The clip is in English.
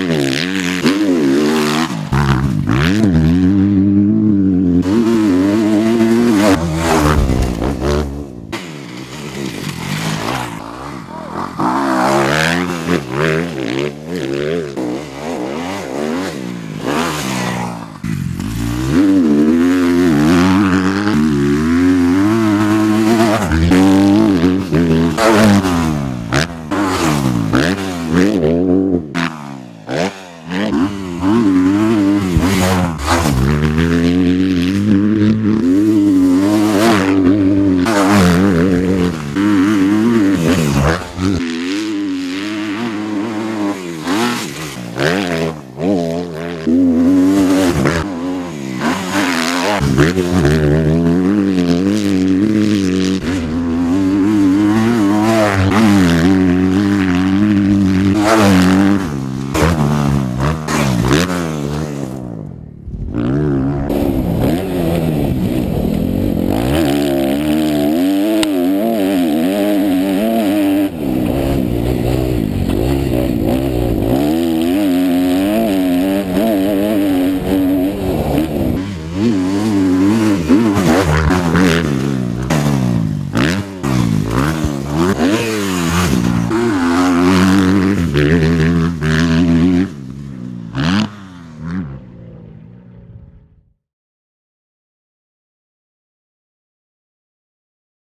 Mm-hmm. Ooh.